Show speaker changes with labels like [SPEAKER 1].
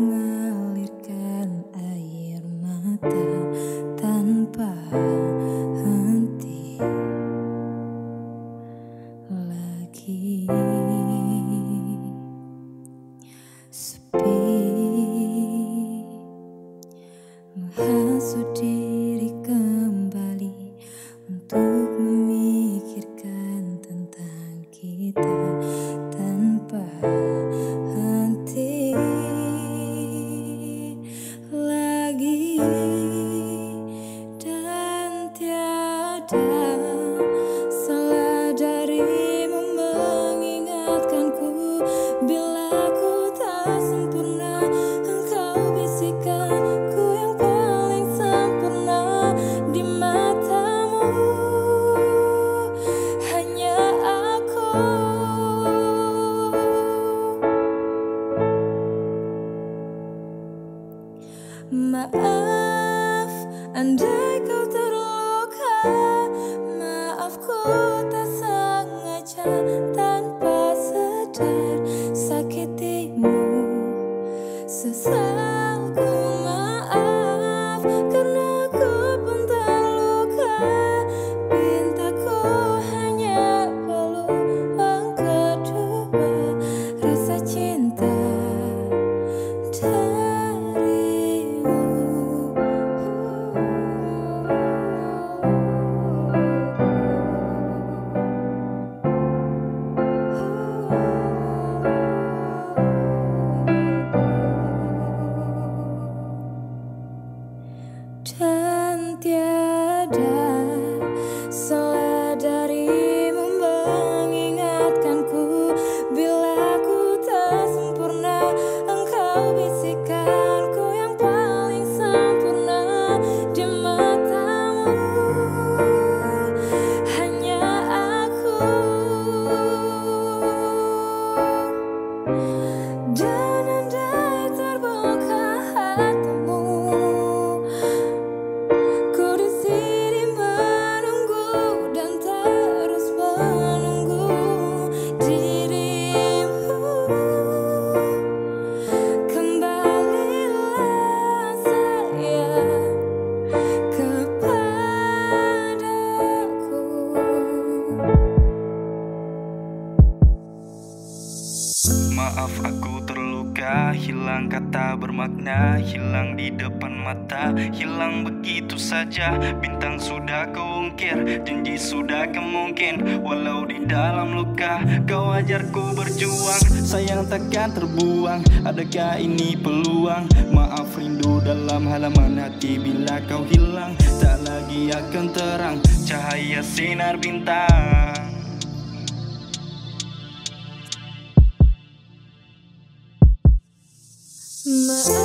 [SPEAKER 1] mengalirkan air mata Tanpa henti. Lagi Sepi Menghasut 紫色 música.
[SPEAKER 2] Maaf aku terluka. Hilang kata bermakna Hilang di depan mata. Hilang begitu saja Bintang sudah keungkir Janji sudah kemungkin Walau di dalam luka. Kau ajarku berjuang Sayang takkan terbuang. Adakah ini peluang? Maaf rindu dalam halaman hati. Bila kau hilang Tak lagi akan terang. Cahaya sinar bintang
[SPEAKER 1] Maaf